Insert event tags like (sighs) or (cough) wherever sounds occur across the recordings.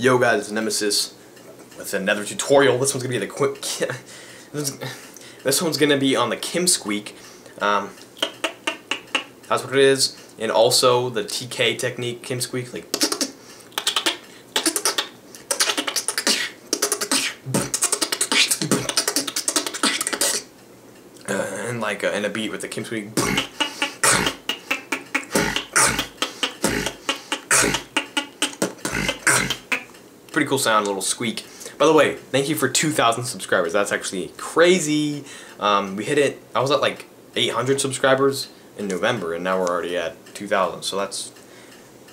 Yo guys, it's Nemesis with another tutorial. This one's gonna be the quick. this one's gonna be on the Kim Squeak. Um, that's what it is, and also the TK technique, Kim Squeak, like. Uh, and like uh, and a beat with the Kim Squeak. Pretty cool sound, a little squeak. By the way, thank you for 2,000 subscribers. That's actually crazy. Um, we hit it, I was at like 800 subscribers in November, and now we're already at 2,000. So that's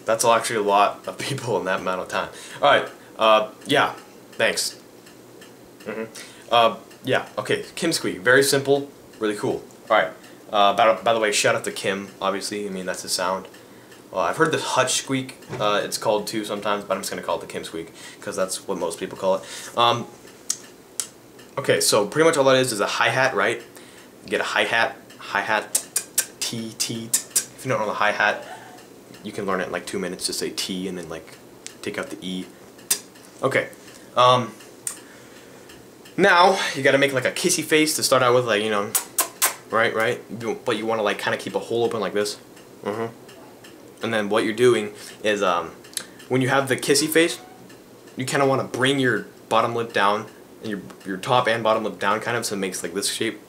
that's actually a lot of people in that amount of time. All right, uh, yeah, thanks. Mm -hmm. uh, yeah, okay, Kim Squeak, very simple, really cool. All right, uh, by, by the way, shout out to Kim, obviously, I mean, that's his sound. Well, I've heard the hutch squeak, uh, it's called too sometimes, but I'm just going to call it the Kim squeak, because that's what most people call it. Um, okay, so pretty much all that is is a hi-hat, right? You get a hi-hat, hi-hat, T, T, if you don't know the hi-hat, you can learn it in like two minutes, just say T and then like take out the E. Okay, um, now you gotta make like a kissy face to start out with, like, you know, right, right? But you wanna like kind of keep a hole open like this. Mm-hmm. And then what you're doing is um, when you have the kissy face, you kind of want to bring your bottom lip down and your your top and bottom lip down kind of so it makes like this shape.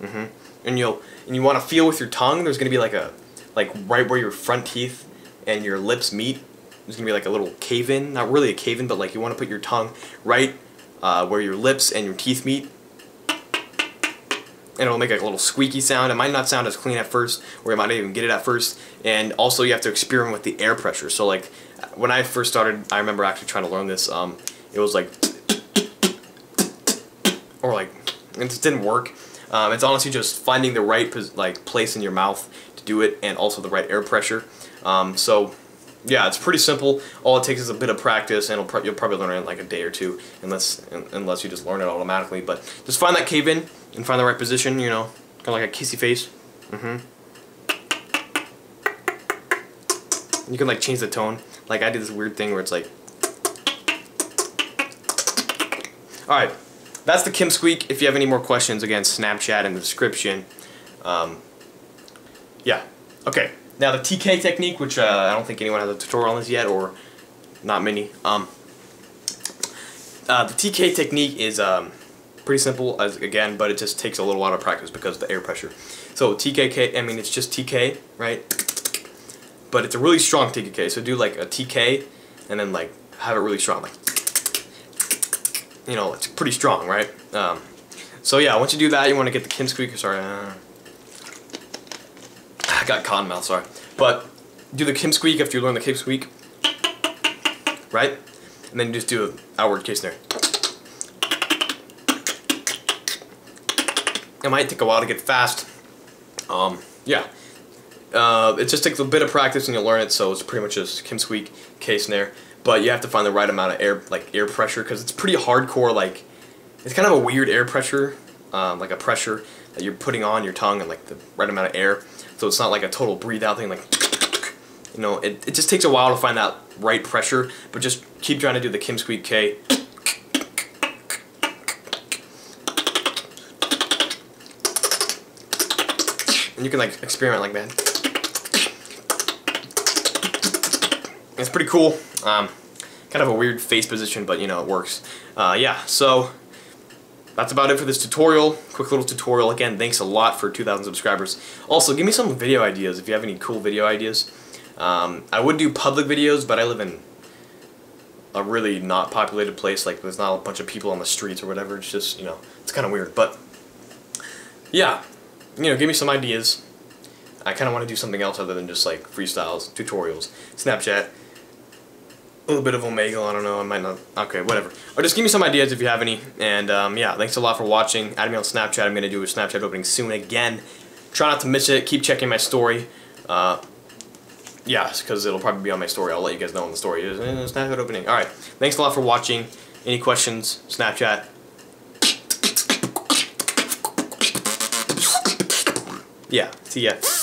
Mm -hmm. And you'll and you want to feel with your tongue. There's gonna be like a like right where your front teeth and your lips meet. There's gonna be like a little cave in, not really a cave in, but like you want to put your tongue right uh, where your lips and your teeth meet and it'll make like a little squeaky sound. It might not sound as clean at first, or you might not even get it at first. And also you have to experiment with the air pressure. So like when I first started, I remember actually trying to learn this. Um, it was like, or like, it just didn't work. Um, it's honestly just finding the right like place in your mouth to do it, and also the right air pressure. Um, so yeah, it's pretty simple. All it takes is a bit of practice, and you'll probably learn it in like a day or two, unless unless you just learn it automatically. But just find that cave in and find the right position. You know, kind of like a kissy face. Mm-hmm. You can like change the tone. Like I did this weird thing where it's like. All right, that's the Kim Squeak. If you have any more questions, again, Snapchat in the description. Um, yeah. Okay. Now the TK technique, which uh, I don't think anyone has a tutorial on this yet, or not many. Um, uh, the TK technique is um, pretty simple, as again, but it just takes a little while of practice because of the air pressure. So TKK, I mean, it's just TK, right? But it's a really strong TKK. So do like a TK, and then like have it really strong, like you know, it's pretty strong, right? Um, so yeah, once you do that, you want to get the Kim Squeaker. Sorry. Uh, (sighs) got cotton mouth, sorry. But do the Kim squeak after you learn the Kim squeak, right? And then you just do an outward kiss there. It might take a while to get fast. Um, yeah. Uh, it just takes a bit of practice and you'll learn it, so it's pretty much just Kim squeak, K snare. But you have to find the right amount of air, like air pressure, because it's pretty hardcore. Like, it's kind of a weird air pressure, um, like a pressure that you're putting on your tongue and like the right amount of air. So it's not like a total breathe out thing, like, you know, it, it just takes a while to find that right pressure, but just keep trying to do the Kim Squeak K. And you can like experiment like that. It's pretty cool. Um, kind of a weird face position, but you know, it works. Uh, yeah, so that's about it for this tutorial. Quick little tutorial. Again, thanks a lot for 2,000 subscribers. Also, give me some video ideas if you have any cool video ideas. Um, I would do public videos, but I live in a really not populated place. Like, there's not a bunch of people on the streets or whatever. It's just, you know, it's kind of weird. But, yeah, you know, give me some ideas. I kind of want to do something else other than just, like, freestyles, tutorials, Snapchat, a little bit of Omegle, I don't know, I might not, okay, whatever. Or just give me some ideas if you have any, and um, yeah, thanks a lot for watching. Add me on Snapchat, I'm going to do a Snapchat opening soon again. Try not to miss it, keep checking my story. Uh, yeah, because it'll probably be on my story, I'll let you guys know when the story is. Snapchat opening. Alright, thanks a lot for watching. Any questions, Snapchat. Yeah, see ya.